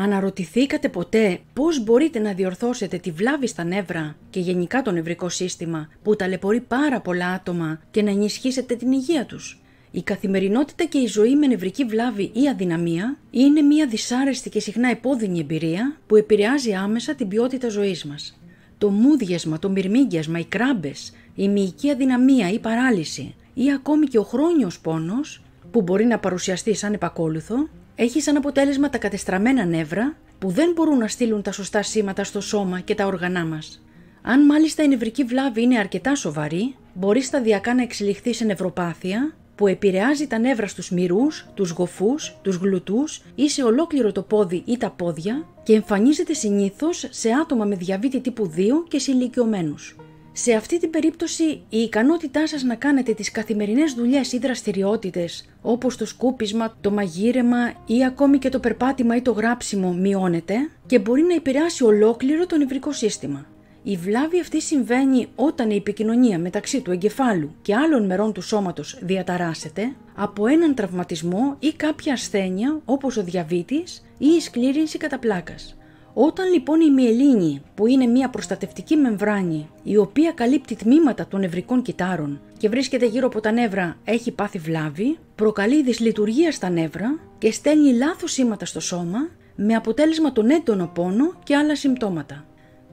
Αναρωτηθήκατε ποτέ πώς μπορείτε να διορθώσετε τη βλάβη στα νεύρα και γενικά το νευρικό σύστημα που ταλαιπωρεί πάρα πολλά άτομα και να ενισχύσετε την υγεία τους; Η καθημερινότητα και η ζωή με νευρική βλάβη ή αδυναμία είναι μια δυσάρεστη και συχνά επώδυνη εμπειρία που επηρεάζει άμεσα την ποιότητα ζωής μας. Το μούδιασμα, το μυρμήγκιασμα, οι κράμπες, η μυϊκή αδυναμία ή παράλυση ή ακόμη και ο χρόνιος πόνος που μπορεί να παρουσιαστεί σαν επακόλουθο έχεις σαν αποτέλεσμα τα κατεστραμμένα νεύρα που δεν μπορούν να στείλουν τα σωστά σήματα στο σώμα και τα όργανά μας. Αν μάλιστα η νευρική βλάβη είναι αρκετά σοβαρή, μπορεί σταδιακά να εξελιχθεί σε νευροπάθεια που επηρεάζει τα νεύρα στους μυρούς, τους γοφούς, τους γλουτούς ή σε ολόκληρο το πόδι ή τα πόδια και εμφανίζεται συνήθως σε άτομα με διαβήτη τύπου 2 και σε ηλικιωμένους. Σε αυτή την περίπτωση η ικανότητά σας να κάνετε τις καθημερινές δουλειές ή δραστηριότητες όπως το σκούπισμα, το μαγείρεμα ή ακόμη και το περπάτημα ή το γράψιμο μειώνεται και μπορεί να επηρεάσει ολόκληρο το νευρικό σύστημα. Η βλάβη αυτή συμβαίνει όταν η επικοινωνία μεταξύ του εγκεφάλου και άλλων μερών του σώματος διαταράσσεται από έναν τραυματισμό ή κάποια ασθένεια όπως ο διαβήτης ή η σκλήρινση κατά πλάκας. Όταν λοιπόν η μυελίνη, που είναι μια προστατευτική μεμβράνη η οποία καλύπτει τμήματα των νευρικών κυτάρων και βρίσκεται γύρω από τα νεύρα, έχει πάθει βλάβη, προκαλεί δυσλειτουργία στα νεύρα και στέλνει λάθος σήματα στο σώμα με αποτέλεσμα τον έντονο πόνο και άλλα συμπτώματα.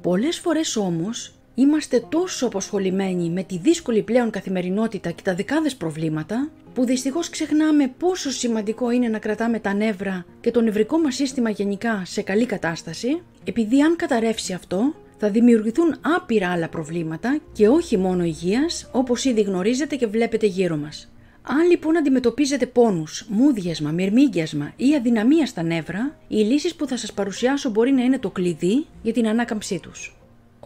Πολλές φορές όμως είμαστε τόσο αποσχολημένοι με τη δύσκολη πλέον καθημερινότητα και τα δεκάδες προβλήματα που δυστυχώς ξεχνάμε πόσο σημαντικό είναι να κρατάμε τα νεύρα και το νευρικό μας σύστημα γενικά σε καλή κατάσταση, επειδή αν καταρρεύσει αυτό θα δημιουργηθούν άπειρα άλλα προβλήματα και όχι μόνο υγείας όπως ήδη γνωρίζετε και βλέπετε γύρω μας. Αν λοιπόν αντιμετωπίζετε πόνους, μούδιασμα, μυρμήγκιασμα ή αδυναμία στα νεύρα, οι λύσεις που θα σας παρουσιάσω μπορεί να είναι το κλειδί για την ανάκαμψή τους.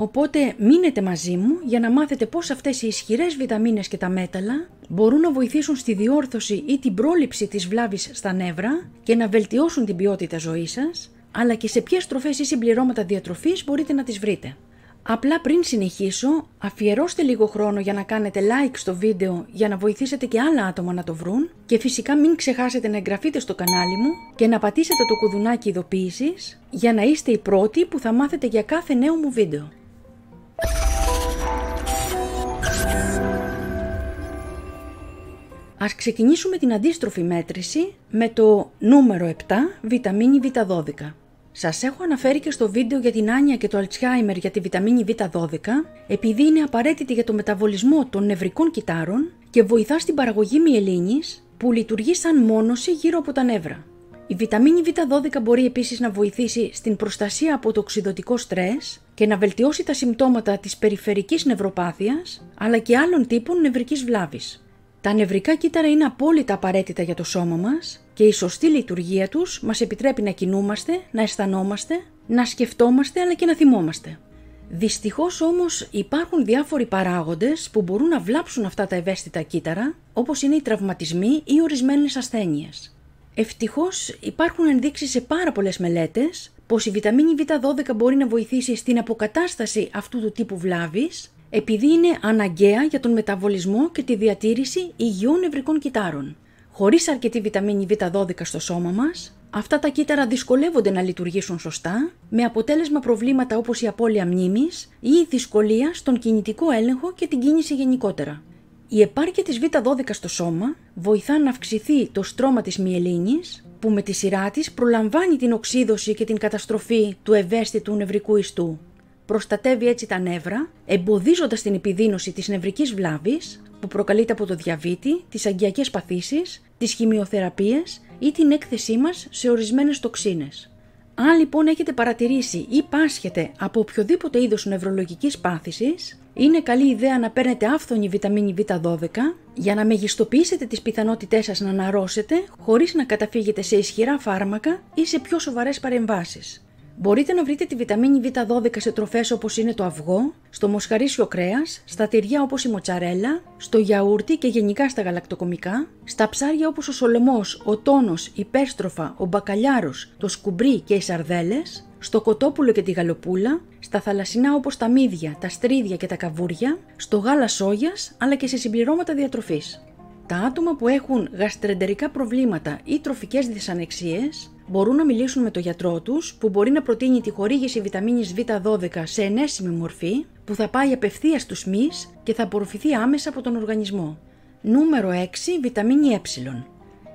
Οπότε μείνετε μαζί μου για να μάθετε πώς αυτές οι ισχυρές βιταμίνες και τα μέταλλα μπορούν να βοηθήσουν στη διόρθωση ή την πρόληψη της βλάβης στα νεύρα και να βελτιώσουν την ποιότητα ζωής σας, αλλά και σε ποιες τροφές ή συμπληρώματα διατροφής μπορείτε να τις βρείτε. Απλά πριν συνεχίσω, αφιερώστε λίγο χρόνο για να κάνετε like στο βίντεο για να βοηθήσετε και άλλα άτομα να το βρουν και φυσικά μην ξεχάσετε να εγγραφείτε στο κανάλι μου και να πατήσετε το κουδουνάκι ειδοποίησης για να είστε οι πρώτοι που θα μάθετε για κάθε νέο μου βίντεο. Ας ξεκινήσουμε την αντίστροφη μέτρηση με το νούμερο 7, βιταμίνη Β12. Σας έχω αναφέρει και στο βίντεο για την άνια και το Αλτσχάιμερ για τη βιταμίνη Β12, επειδή είναι απαραίτητη για το μεταβολισμό των νευρικών κυτάρων και βοηθά στην παραγωγή μυελίνης που λειτουργεί σαν μόνωση γύρω από τα νεύρα. Η βιταμίνη Β12 μπορεί επίσης να βοηθήσει στην προστασία από το οξυδοτικό στρες και να βελτιώσει τα συμπτώματα της περιφερικής νευροπάθειας αλλά και άλλων τύπων νευρικής βλάβης. Τα νευρικά κύτταρα είναι απόλυτα απαραίτητα για το σώμα μας και η σωστή λειτουργία τους μας επιτρέπει να κινούμαστε, να αισθανόμαστε, να σκεφτόμαστε αλλά και να θυμόμαστε. Δυστυχώς όμως υπάρχουν διάφοροι παράγοντες που μπορούν να βλάψουν αυτά τα ευαίσθητα κύτταρα όπως είναι οι τραυματισμοί ή ορισμένες ασθένειες. Ευτυχώς υπάρχουν ενδείξεις σε πάρα πολλές μελέτες πως η βιταμίνη Β12 μπορεί να βοηθήσει στην αποκατάσταση αυτού του τύπου βλάβης επειδή είναι αναγκαία για τον μεταβολισμό και τη διατήρηση υγιών νευρικών κυτάρων. Χωρίς αρκετή βιταμίνη Β12 στο σώμα μας, αυτά τα κύτταρα δυσκολεύονται να λειτουργήσουν σωστά, με αποτέλεσμα προβλήματα όπως η απώλεια μνήμης ή η δυσκολία στον κινητικό έλεγχο και την κίνηση γενικότερα. Η επάρκεια της Β12 στο σώμα βοηθά να αυξηθεί το στρώμα της μυελίνης, που με τη σειρά της προλαμβάνει την οξύδωση και την καταστροφή του ευαίσθητου νευρικού ιστού προστατεύει έτσι τα νεύρα, εμποδίζοντας την επιδείνωση της νευρικής βλάβης που προκαλείται από το διαβήτη, τις αγκιακές παθήσεις, τις χημειοθεραπείες ή την έκθεσή μας σε ορισμένες τοξίνες. Αν λοιπόν έχετε παρατηρήσει ή πάσχετε από οποιοδήποτε είδος νευρολογικής πάθησης, είναι καλή ιδέα να παίρνετε άφθονη βιταμίνη Β12 για να μεγιστοποιήσετε τις πιθανότητές σας να αναρρώσετε χωρίς να καταφύγετε σε ισχυρά φάρμακα ή σε πιο σοβαρές παρεμβάσεις. Μπορείτε να βρείτε τη βιταμίνη Β12 σε τροφές όπως είναι το αυγό, στο μοσχαρίσιο κρέας, στα τυριά όπως η μοτσαρέλα, στο γιαούρτι και γενικά στα γαλακτοκομικά, στα ψάρια όπως ο σολομός, ο τόνος, η πέστροφα, ο μπακαλιάρος, το σκουμπρί και οι σαρδέλες, στο κοτόπουλο και τη γαλοπούλα, στα θαλασσινά όπως τα μύδια, τα στρίδια και τα καβούρια, στο γάλα σόγιας αλλά και σε συμπληρώματα διατροφής. Τα άτομα που έχουν γαστρεντερικά προβλήματα ή τροφικές δυσανεξίες μπορούν να μιλήσουν με το γιατρό τους που μπορεί να προτείνει τη χορήγηση βιταμίνης Β12 σε ενέσιμη μορφή που θα πάει απευθείας στους μυς και θα απορροφηθεί άμεσα από τον οργανισμό. Νούμερο 6. Βιταμίνη Ε.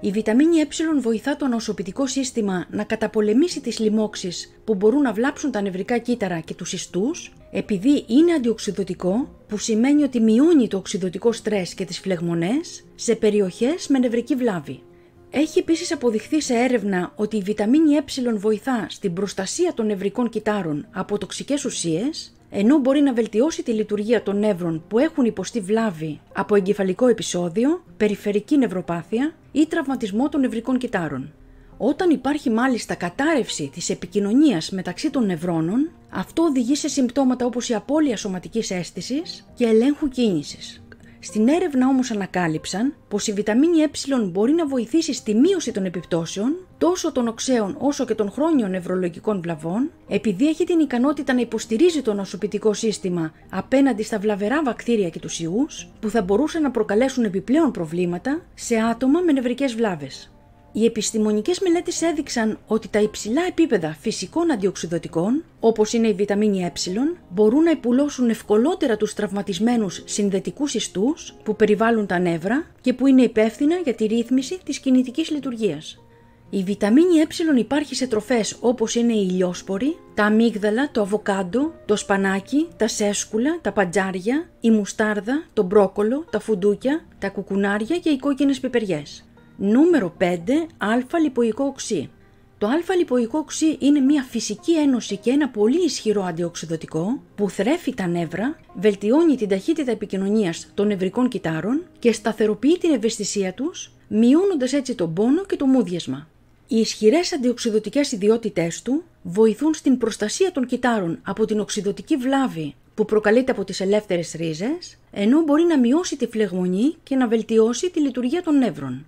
Η βιταμίνη Ε βοηθά το νοσοποιητικό σύστημα να καταπολεμήσει τις λοιμώξεις που μπορούν να βλάψουν τα νευρικά κύτταρα και τους ιστούς, επειδή είναι αντιοξυδοτικό, που σημαίνει ότι μειώνει το οξυδοτικό στρες και τις φλεγμονές σε περιοχές με νευρική βλάβη. Έχει επίσης αποδειχθεί σε έρευνα ότι η βιταμίνη Ε βοηθά στην προστασία των νευρικών κυτάρων από τοξικές ουσίες, ενώ μπορεί να βελτιώσει τη λειτουργία των νεύρων που έχουν υποστεί βλάβη από εγκεφαλικό επεισόδιο, περιφερική νευροπάθεια ή τραυματισμό των νευρικών κυτάρων. Όταν υπάρχει μάλιστα κατάρρευση της επικοινωνίας μεταξύ των νευρώνων, αυτό οδηγεί σε συμπτώματα όπως η απώλεια σωματικής αίσθησης και ελέγχου κίνησης. Στην έρευνα όμως ανακάλυψαν πως η βιταμίνη Ε μπορεί να βοηθήσει στη μείωση των επιπτώσεων τόσο των οξέων όσο και των χρόνιων νευρολογικών βλαβών, επειδή έχει την ικανότητα να υποστηρίζει το νοσοποιητικό σύστημα απέναντι στα βλαβερά βακτήρια και τους ιούς, που θα μπορούσαν να προκαλέσουν επιπλέον προβλήματα σε άτομα με νευρικές βλάβες. Οι επιστημονικές μελέτες έδειξαν ότι τα υψηλά επίπεδα φυσικών αντιοξυδοτικών, όπως είναι η βιταμίνη Ε, μπορούν να υπουλώσουν ευκολότερα τους τραυματισμένους συνδετικούς ιστούς που περιβάλλουν τα νεύρα και που είναι υπεύθυνα για τη ρύθμιση της κινητικής λειτουργίας. Η βιταμίνη Ε υπάρχει σε τροφές όπως είναι η ηλιόσπορη, τα αμύγδαλα, το αβοκάντο, το σπανάκι, τα σέσκουλα, τα παντζάρια, η μουστάρδα, το μπρόκολο, τα φουντούκια, τα κουκουνάρια και οι κόκκινες πιπεριές. Νούμερο 5. Α-λιποϊκό οξύ. Το α-λιποϊκό οξύ είναι μια φυσική ένωση και ένα πολύ ισχυρό αντιοξυδοτικό που θρέφει τα νεύρα, βελτιώνει την ταχύτητα επικοινωνίας των νευρικών κυτάρων και σταθεροποιεί την ευαισθησία τους, μειώνοντας έτσι τον πόνο και το μούδιασμα. Οι ισχυρές αντιοξυδοτικές ιδιότητές του βοηθούν στην προστασία των κυτάρων από την οξυδοτική βλάβη που προκαλείται από τις ελεύθερες ρίζες, ενώ μπορεί να μειώσει τη φλεγμονή και να βελτιώσει τη λειτουργία των νεύρων.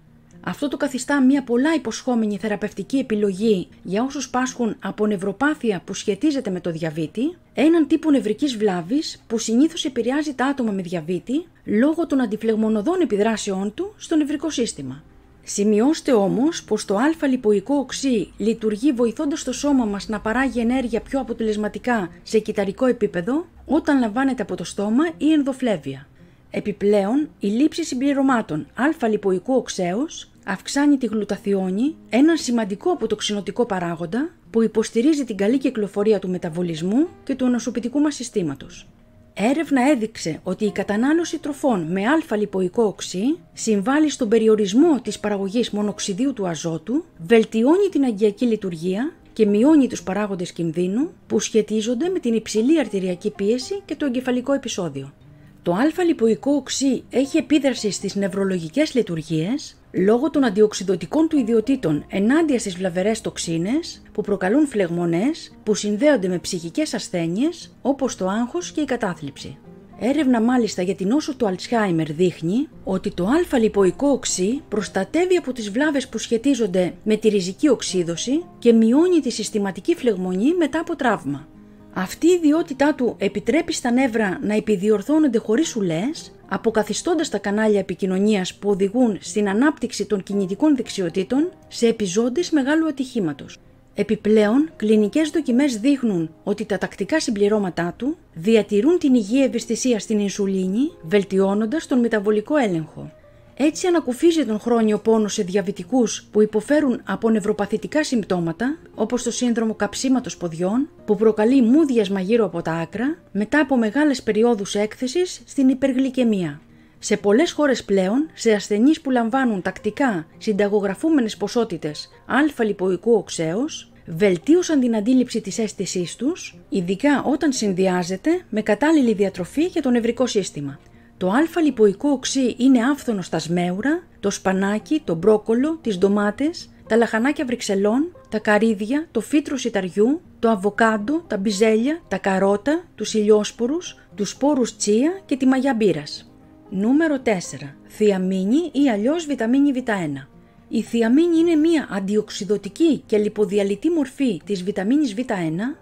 Αυτό το καθιστά μια πολλά υποσχόμενη θεραπευτική επιλογή για όσους πάσχουν από νευροπάθεια που σχετίζεται με το διαβήτη, έναν τύπο νευρικής βλάβης που συνήθως επηρεάζει τα άτομα με διαβήτη λόγω των αντιφλεγμονωδών επιδράσεών του στο νευρικό σύστημα. Σημειώστε όμως πως το α-λιποϊκό οξύ λειτουργεί βοηθώντας το σώμα μας να παράγει ενέργεια πιο αποτελεσματικά σε κυταρικό επίπεδο όταν λαμβάνεται από το στόμα ή ενδοφλέβεια. Επιπλέον, η λήψη συμπληρωμάτων α-λιποϊκού οξέως αυξάνει τη γλουταθιόνη, ένα σημαντικό αποτοξινωτικό παράγοντα που υποστηρίζει την καλή κυκλοφορία του μεταβολισμού και του νοσοποιητικού μας συστήματος. Έρευνα έδειξε ότι η κατανάλωση τροφών με α-λιποϊκό οξύ συμβάλλει στον περιορισμό της παραγωγής μονοξιδίου του αζότου, βελτιώνει την αγκιακή λειτουργία και μειώνει τους παράγοντες κινδύνου που σχετίζονται με την υψηλή αρτηριακή πίεση και το εγκεφαλικό επεισόδιο. Το α-λιποϊκό οξύ έχει επίδραση στις νευρολογικές λειτουργίες λόγω των αντιοξυδοτικών του ιδιωτήτων ενάντια στις βλαβερές τοξίνες που προκαλούν φλεγμονές που συνδέονται με ψυχικές ασθένειες όπως το άγχος και η κατάθλιψη. Έρευνα μάλιστα για την νόσο του Αλτσχάιμερ δείχνει ότι το α-λιποϊκό οξύ προστατεύει από τις βλάβες που σχετίζονται με τη ριζική οξύδωση και μειώνει τη συστηματική φλεγμονή μετά από τραύμα. Αυτή η ιδιότητά του επιτρέπει στα νεύρα να επιδιορθώνονται χωρίς ουλές, αποκαθιστώντας τα κανάλια επικοινωνίας που οδηγούν στην ανάπτυξη των κινητικών δεξιοτήτων σε επιζώντες μεγάλου ατυχήματος. Επιπλέον, κλινικές δοκιμές δείχνουν ότι τα τακτικά συμπληρώματά του διατηρούν την υγιή ευαισθησία στην ινσουλίνη, βελτιώνοντας τον μεταβολικό έλεγχο. Έτσι ανακουφίζει τον χρόνιο πόνο σε διαβητικούς που υποφέρουν από νευροπαθητικά συμπτώματα, όπως το σύνδρομο καψίματος ποδιών, που προκαλεί μούδιασμα γύρω από τα άκρα, μετά από μεγάλες περιόδους έκθεσης στην υπεργλυκαιμία. Σε πολλές χώρες πλέον, σε ασθενείς που λαμβάνουν τακτικά συνταγογραφούμενες ποσότητες α-λιποϊκού οξέως, βελτίωσαν την αντίληψη της αίσθησής τους, ειδικά όταν συνδυάζεται με κατάλληλη διατροφή για το νευρικό σύστημα. Το α-λιποϊκό οξύ είναι άφθονο στα σμέουρα, το σπανάκι, το μπρόκολο, τις ντομάτες, τα λαχανάκια βρυξελών, τα καρύδια, το φύτρο σιταριού, το αβοκάντο, τα μπιζέλια, τα καρότα, τους ηλιόσπορους, τους σπόρους τσία και τη μαγιά μπύρας. Νούμερο 4. Θιαμίνη ή αλλιώς βιταμίνη Β1. Η θιαμίνη είναι μια αντιοξυδοτική και λιποδιαλυτή μορφή της βιταμίνης Β1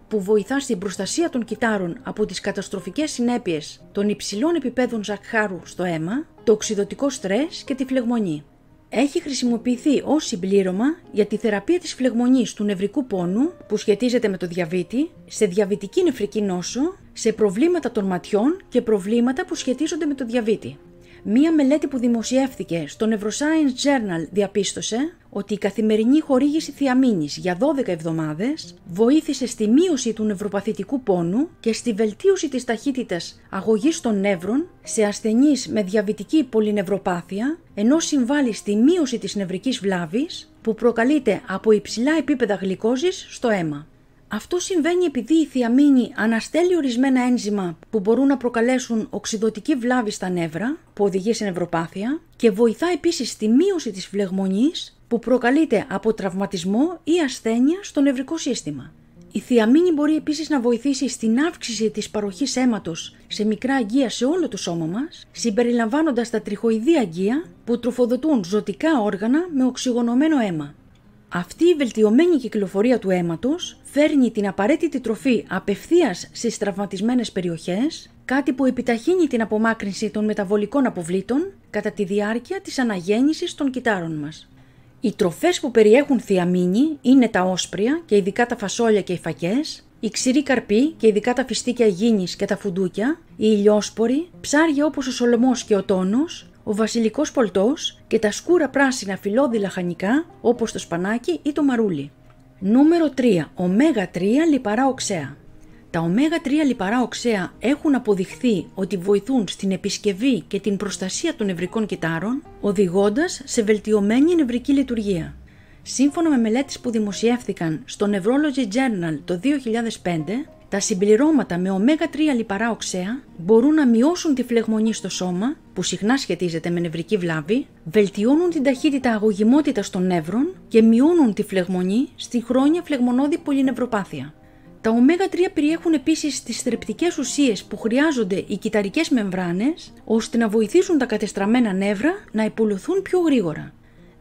που βοηθά στην προστασία των κυτάρων από τις καταστροφικές συνέπειες των υψηλών επιπέδων ζαχάρου στο αίμα, το οξυδοτικό στρες και τη φλεγμονή. έχει χρησιμοποιηθεί ως συμπλήρωμα για τη θεραπεία της φλεγμονής του νευρικού πόνου που σχετίζεται με το διαβήτη, σε διαβητική νεφρική νόσο, σε προβλήματα των ματιών και προβλήματα που σχετίζονται με το διαβήτη. Μία μελέτη που δημοσιεύθηκε στο Neuroscience Journal διαπίστωσε ότι η καθημερινή χορήγηση θιαμίνης για 12 εβδομάδες βοήθησε στη μείωση του νευροπαθητικού πόνου και στη βελτίωση της ταχύτητας αγωγής των νεύρων σε ασθενείς με διαβητική πολυνευροπάθεια, ενώ συμβάλλει στη μείωση της νευρικής βλάβης που προκαλείται από υψηλά επίπεδα γλυκόζης στο αίμα. Αυτό συμβαίνει επειδή η θιαμίνη αναστέλει ορισμένα ένζημα που μπορούν να προκαλέσουν οξυδοτική βλάβη στα νεύρα, που οδηγεί σε νευροπάθεια, και βοηθά επίσης στη μείωση της φλεγμονής που προκαλείται από τραυματισμό ή ασθένεια στο νευρικό σύστημα. Η θιαμίνη μπορεί επίσης να βοηθήσει στην αύξηση της παροχής αίματος σε μικρά αγγεία σε όλο το σώμα μας, συμπεριλαμβάνοντας τα τριχοειδή αγγεία που τροφοδοτούν ζωτικά όργανα με οξυγονωμένο αίμα. Αυτή η βελτιωμένη κυκλοφορία του αίματος φέρνει την απαραίτητη τροφή απευθείας στις τραυματισμένες περιοχές, κάτι που επιταχύνει την απομάκρυνση των μεταβολικών αποβλήτων κατά τη διάρκεια της αναγέννησης των κυτάρων μας. Οι τροφές που περιέχουν θιαμίνη είναι τα όσπρια και ειδικά τα φασόλια και οι φακές, οι ξηροί καρποί και ειδικά τα φιστίκια γίνης και τα φουντούκια, οι ηλιόσποροι, ψάρια όπως ο σολομός και ο τόνος, ο βασιλικός πολτός και τα σκούρα πράσινα φυλλώδη λαχανικά όπως το σπανάκι ή το μαρούλι. Νούμερο 3. Ωμέγα 3 λιπαρά οξέα. Τα ωμέγα 3 λιπαρά οξέα έχουν αποδειχθεί ότι βοηθούν στην επισκευή και την προστασία των νευρικών κυτάρων, οδηγώντας σε βελτιωμένη νευρική λειτουργία. Σύμφωνα με μελέτες που δημοσιεύθηκαν στο Neurology Journal το 2005, τα συμπληρώματα με ω3 λιπαρά οξέα μπορούν να μειώσουν τη φλεγμονή στο σώμα, που συχνά σχετίζεται με νευρική βλάβη, βελτιώνουν την ταχύτητα αγωγημότητας των νεύρων και μειώνουν τη φλεγμονή στη χρόνια φλεγμονώδη πολυνευροπάθεια. Τα ω3 περιέχουν επίσης τις θρεπτικές ουσίες που χρειάζονται οι κυταρικές μεμβράνες, ώστε να βοηθήσουν τα κατεστραμμένα νεύρα να υπολουθούν πιο γρήγορα.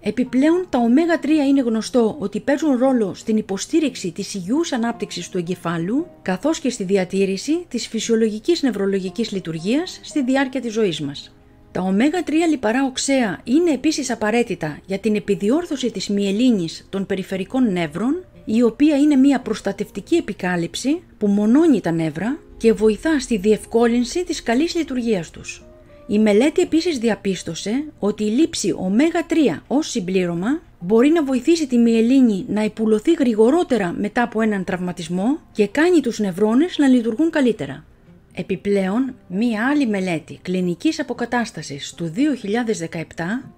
Επιπλέον, τα ω3 είναι γνωστό ότι παίζουν ρόλο στην υποστήριξη της υγιούς ανάπτυξης του εγκεφάλου, καθώς και στη διατήρηση της φυσιολογικής νευρολογικής λειτουργίας στη διάρκεια της ζωής μας. Τα ω3 λιπαρά οξέα είναι επίσης απαραίτητα για την επιδιόρθωση της μυελίνης των περιφερικών νεύρων, η οποία είναι μια προστατευτική επικάλυψη που μονώνει τα νεύρα και βοηθά στη διευκόλυνση της καλής λειτουργίας τους. Η μελέτη επίσης διαπίστωσε ότι η λήψη ω3 ως συμπλήρωμα μπορεί να βοηθήσει τη μυελίνη να υπουλωθεί γρηγορότερα μετά από έναν τραυματισμό και κάνει τους νευρώνες να λειτουργούν καλύτερα. Επιπλέον, μία άλλη μελέτη κλινικής αποκατάστασης του 2017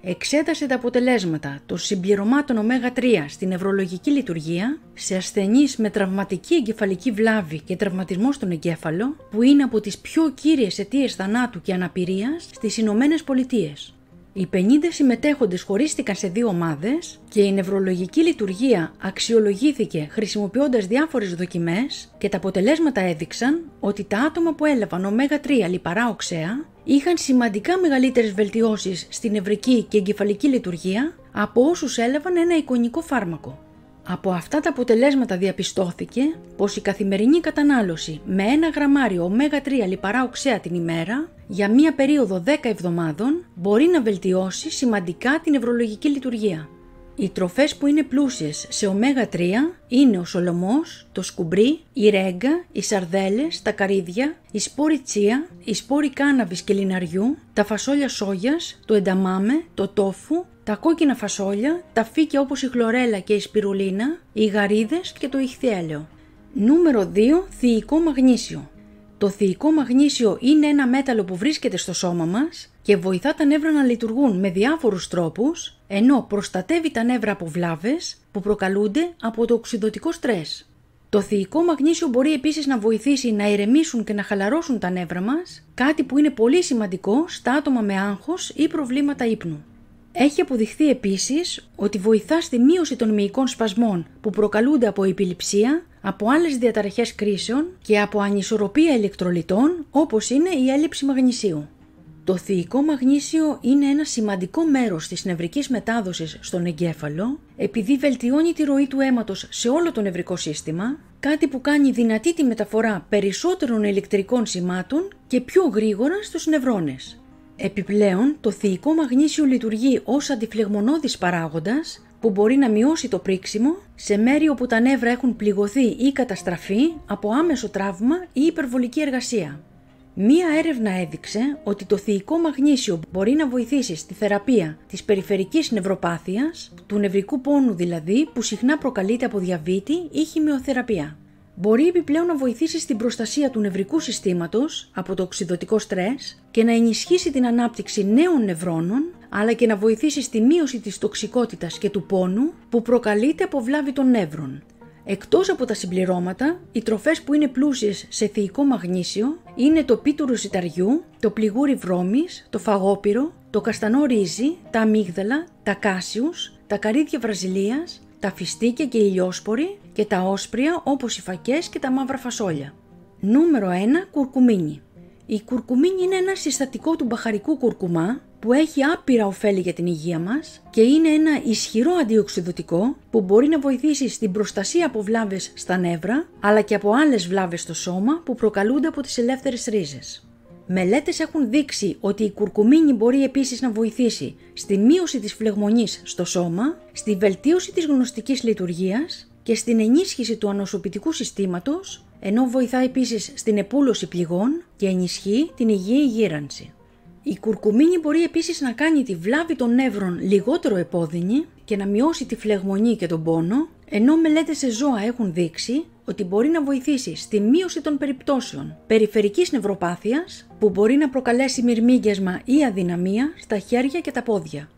εξέτασε τα αποτελέσματα των συμπληρωμάτων ω3 στην νευρολογική λειτουργία σε ασθενείς με τραυματική εγκεφαλική βλάβη και τραυματισμό στον εγκέφαλο που είναι από τις πιο κύριες αιτίες θανάτου και αναπηρίας στις Ηνωμένες Πολιτείες. Οι 50 συμμετέχοντες χωρίστηκαν σε δύο ομάδες και η νευρολογική λειτουργία αξιολογήθηκε χρησιμοποιώντας διάφορες δοκιμές και τα αποτελέσματα έδειξαν ότι τα άτομα που έλαβαν ω3 λιπαρά οξέα είχαν σημαντικά μεγαλύτερες βελτιώσεις στην νευρική και εγκεφαλική λειτουργία από όσους έλαβαν ένα εικονικό φάρμακο. Από αυτά τα αποτελέσματα διαπιστώθηκε πως η καθημερινή κατανάλωση με ένα γραμμάριο ω3 λιπαρά οξέα την ημέρα για μία περίοδο 10 εβδομάδων μπορεί να βελτιώσει σημαντικά την νευρολογική λειτουργία. Οι τροφές που είναι πλούσιες σε ω3 είναι ο σολομός, το σκουμπρί, η ρέγγα, οι σαρδέλες, τα καρύδια, η σπόρη τσία, η σπόρη κάναβης και λιναριού, τα φασόλια σόγιας, το ενταμάμε, το τόφου, τα κόκκινα φασόλια, τα φύκια όπως η χλωρέλα και η σπιρουλίνα, οι γαρίδες και το ηχθιέλαιο. Νούμερο 2. Θηϊκό μαγνήσιο. Το θηϊκό μαγνήσιο είναι ένα μέταλλο που βρίσκεται στο σώμα μας και βοηθά τα νεύρα να λειτουργούν με διάφορους τρόπους, ενώ προστατεύει τα νεύρα από βλάβες που προκαλούνται από το οξυδοτικό στρες. Το θηϊκό μαγνήσιο μπορεί επίσης να βοηθήσει να ηρεμήσουν και να χαλαρώσουν τα νεύρα μας, κάτι που είναι πολύ σημαντικό στα άτομα με άγχος ή προβλήματα ύπνου. Έχει αποδειχθεί επίσης ότι βοηθά στη μείωση των μυϊκών σπασμών που προκαλούνται από επιληψία, από άλλες διαταραχές κρίσεων και από ανισορροπία ηλεκτρολιτών όπως είναι η έλλειψη μαγνησίου. Το θηϊκό μαγνήσιο είναι ένα σημαντικό μέρος της νευρικής μετάδοσης στον εγκέφαλο επειδή βελτιώνει τη ροή του αίματος σε όλο το νευρικό σύστημα, κάτι που κάνει δυνατή τη μεταφορά περισσότερων ηλεκτρικών σημάτων και πιο γρήγορα στους νευρώνες. Επιπλέον, το θηϊκό μαγνήσιο λειτουργεί ως αντιφλεγμονώδης παράγοντας που μπορεί να μειώσει το πρίξιμο σε μέρη όπου τα νεύρα έχουν πληγωθεί ή καταστραφεί από άμεσο τραύμα ή υπερβολική εργασία. Μία έρευνα έδειξε ότι το θηϊκό μαγνήσιο μπορεί να βοηθήσει στη θεραπεία της περιφερικής νευροπάθειας, του νευρικού πόνου δηλαδή που συχνά προκαλείται από διαβήτη ή χημειοθεραπεία. Μπορεί επιπλέον να βοηθήσει στην προστασία του νευρικού συστήματος από το οξυδοτικό στρες και να ενισχύσει την ανάπτυξη νέων νευρώνων, αλλά και να βοηθήσει στη μείωση της τοξικότητας και του πόνου που προκαλείται από βλάβη των νεύρων, Εκτός από τα συμπληρώματα, οι τροφές που είναι πλούσιες σε θηϊκό μαγνήσιο είναι το πίτουρο σιταριού, το πληγούρι βρώμης, το φαγόπυρο, το καστανό ρύζι, τα αμύγδαλα, τα κάσιους, τα καρύδια βραζιλίας, τα φιστίκια και οι ηλιόσποροι και τα όσπρια όπως οι φακές και τα μαύρα φασόλια. Νούμερο 1. Κουρκουμίνι. Η κουρκουμίνη είναι ένα συστατικό του μπαχαρικού κουρκουμά που έχει άπειρα ωφέλη για την υγεία μας και είναι ένα ισχυρό αντιοξυδοτικό που μπορεί να βοηθήσει στην προστασία από βλάβες στα νεύρα αλλά και από άλλες βλάβες στο σώμα που προκαλούνται από τις ελεύθερες ρίζες. Μελέτες έχουν δείξει ότι η κουρκουμίνη μπορεί επίσης να βοηθήσει στη μείωση της φλεγμονής στο σώμα, στη βελτίωση της γνωστικής λειτουργίας και στην ενίσχυση του ανοσοποιητικού συστήματος, ενώ βοηθά επίσης στην επούλωση πληγών και ενισχύει την υγιή γύρανση. Η κουρκουμίνη μπορεί επίσης να κάνει τη βλάβη των νεύρων λιγότερο επώδυνη και να μειώσει τη φλεγμονή και τον πόνο, ενώ μελέτες σε ζώα έχουν δείξει ότι μπορεί να βοηθήσει στη μείωση των περιπτώσεων περιφερικής νευροπάθειας που μπορεί να προκαλέσει μυρμήγκιασμα ή αδυναμία στα χέρια και τα πόδια.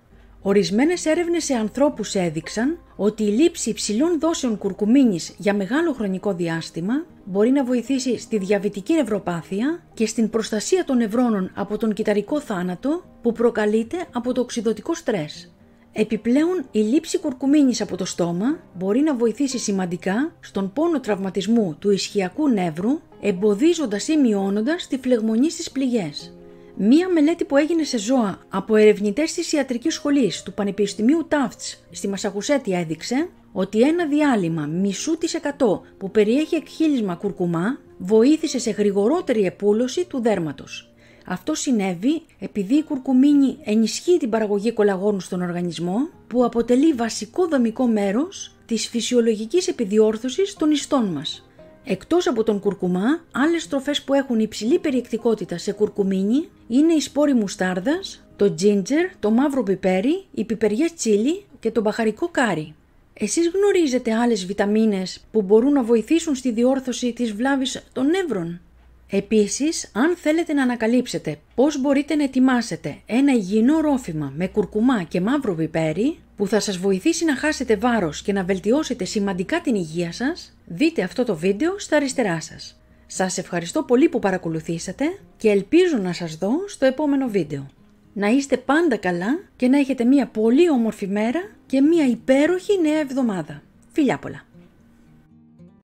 Ορισμένες έρευνες σε ανθρώπους έδειξαν ότι η λήψη υψηλών δόσεων κουρκουμίνης για μεγάλο χρονικό διάστημα μπορεί να βοηθήσει στη διαβητική νευροπάθεια και στην προστασία των νευρώνων από τον κυταρικό θάνατο που προκαλείται από το οξυδοτικό στρες. Επιπλέον, η λήψη κουρκουμίνης από το στόμα μπορεί να βοηθήσει σημαντικά στον πόνο τραυματισμού του ισχυακού νεύρου, εμποδίζοντας ή μειώνοντας τη φλεγμονή στις πληγές. Μία μελέτη που έγινε σε ζώα από ερευνητές της ιατρικής σχολής του Πανεπιστημίου Tufts στη Μασαχουσέτη έδειξε ότι ένα διάλειμμα μισού της εκατό που περιέχει εκχύλισμα κουρκουμά βοήθησε σε γρηγορότερη επούλωση του δέρματος. Αυτό συνέβη επειδή η κουρκουμίνη ενισχύει την παραγωγή κολαγόνου στον οργανισμό που αποτελεί βασικό δομικό μέρος της φυσιολογικής επιδιόρθωσης των ιστών μας. Εκτός από τον κουρκουμά, άλλες τροφές που έχουν υψηλή περιεκτικότητα σε κουρκουμίνη είναι η σπόρη μουστάρδας, το ginger, το μαύρο πιπέρι, η πιπεριά τσίλι και το μπαχαρικό κάρι. Εσείς γνωρίζετε άλλες βιταμίνες που μπορούν να βοηθήσουν στη διόρθωση της βλάβης των νεύρων; Επίσης, αν θέλετε να ανακαλύψετε πώς μπορείτε να ετοιμάσετε ένα υγιεινό ρόφημα με κουρκουμά και μαύρο πιπέρι που θα σας βοηθήσει να χάσετε βάρος και να βελτιώσετε σημαντικά την υγεία σας, δείτε αυτό το βίντεο στα αριστερά σας. Σας ευχαριστώ πολύ που παρακολουθήσατε και ελπίζω να σας δω στο επόμενο βίντεο. Να είστε πάντα καλά και να έχετε μια πολύ όμορφη μέρα και μια υπέροχη νέα εβδομάδα. Φιλιά πολλά!